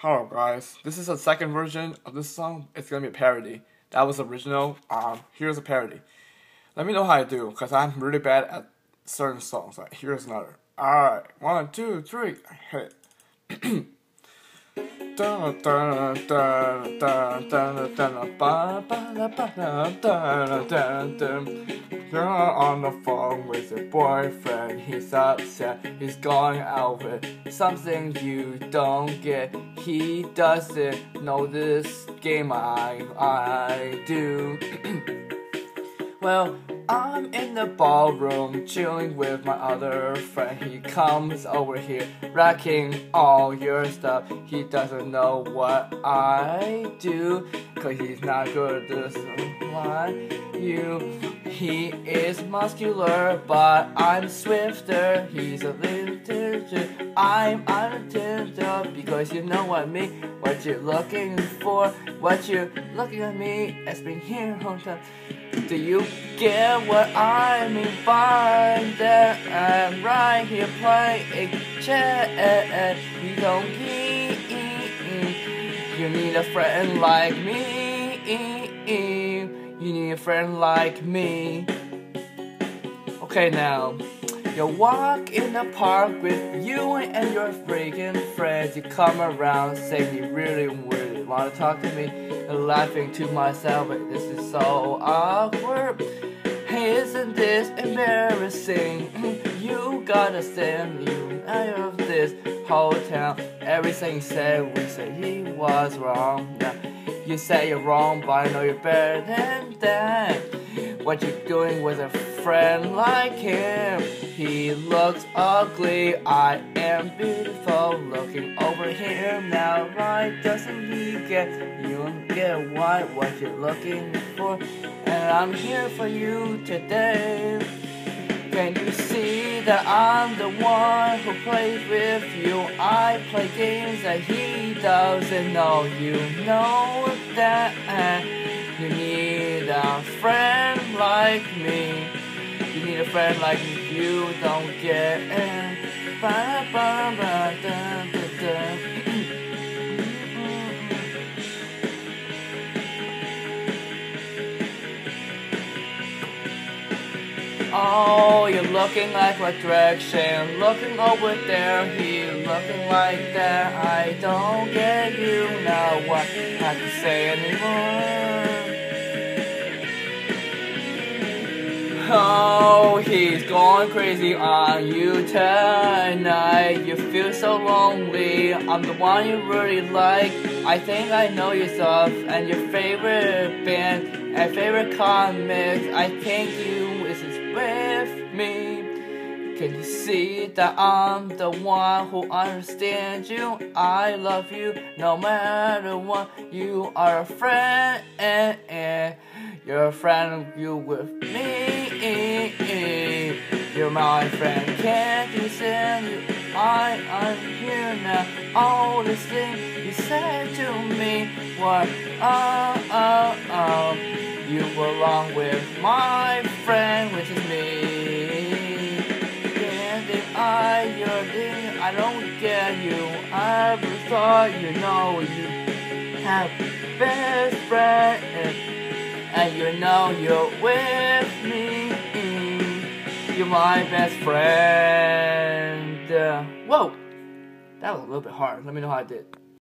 Hello guys, this is the second version of this song. It's gonna be a parody. That was original. Um, here's a parody. Let me know how I do, cause I'm really bad at certain songs. Right, here's another. Alright, one, two, three, hit it. on the phone with your boyfriend, he's upset, he's going out with something you don't get. He doesn't know this game I I do. well, I'm in the ballroom chilling with my other friend. He comes over here racking all your stuff. He doesn't know what I do, cause he's not good at this like you. He is muscular, but I'm swifter. He's a little tender. I'm unattended because you know what mean. What you're looking for, what you're looking at me. It's been here a time. Do you get what I mean by that? I'm right here playing chess. You don't need, you need a friend like me. You need a friend like me. Okay, now. You walk in the park with you and your freaking friends. You come around saying you really, really want to talk to me laughing to myself, but this is so awkward. Hey, isn't this embarrassing? You gotta stand you out of this whole town. Everything said, we say he was wrong. Now, you say you're wrong, but I know you're better than that. What you're doing with a friend like him. He looks ugly, I am beautiful. Looking over here now, why Doesn't he get you get what what you're looking for? And I'm here for you today. Can you see that I'm the one who plays with you? I play games that he doesn't know. You know that you need a friend like me. You need a friend like me. You don't get it. Oh, you're looking like what direction? Looking over there, here, looking like that. I don't get you now. What I have to say anymore? Oh, he's going crazy on you tonight. You feel so lonely. I'm the one you really like. I think I know yourself and your favorite band and favorite comics. I think you is with me. Can you see that I'm the one who understands you? I love you no matter what. You are a friend. You're a friend, you with me. You're my friend, can't you see? I am here now. All the things you said to me what? oh oh oh. You belong with my friend, which is me. And I, you're the, I don't get you. I ever thought you know you have best friend and you know you're with me. You're my best friend. Uh, whoa, that was a little bit hard. Let me know how I did.